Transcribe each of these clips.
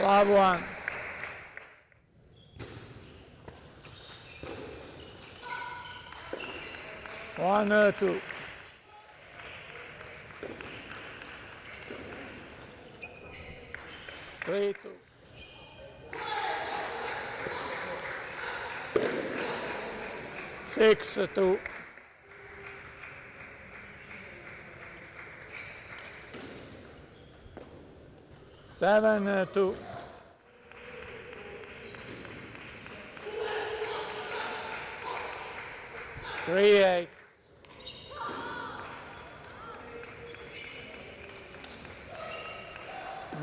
Love one. One, uh, two. Three, two. Six, two. Seven, uh, two. Three, eight.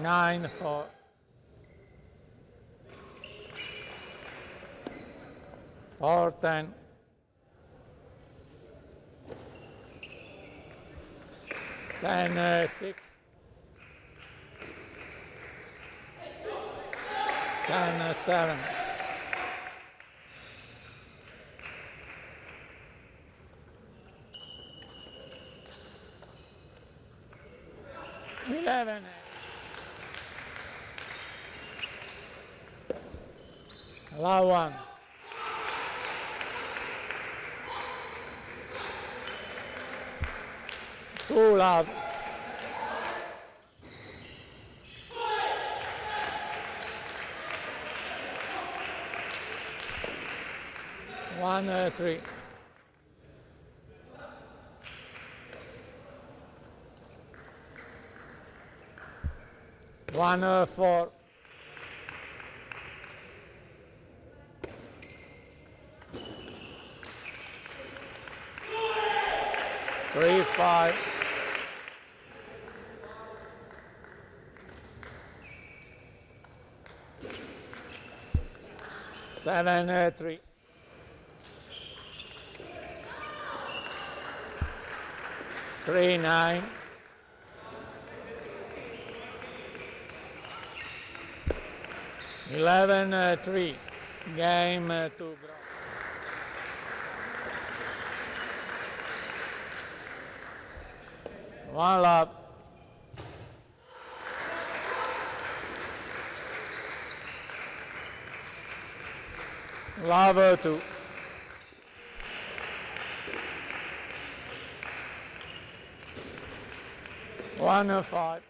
Nine, four. Four, ten. Ten, uh, six. Uh, seven. Eleven. Allow one. Two love. One, uh, three. One, uh, four. Three, five. Seven, uh, three. Three, nine. Eleven, uh, three. Game uh, to draw. One love. Love uh, two. One uh, five.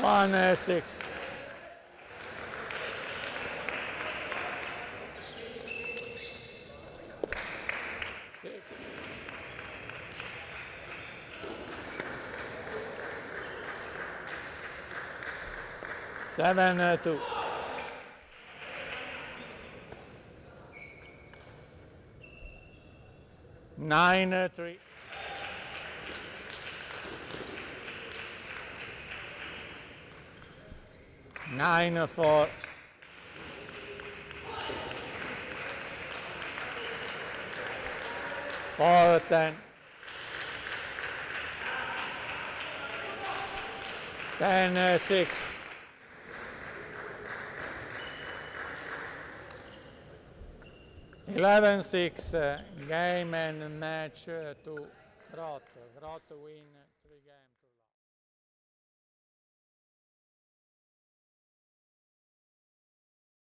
One uh, six. Six. Seven uh, two. Nine uh, three. Nine uh, four. Four ten. Ten uh, six. 11-6, uh, game and match uh, to Grotto. Grotto win 3 games.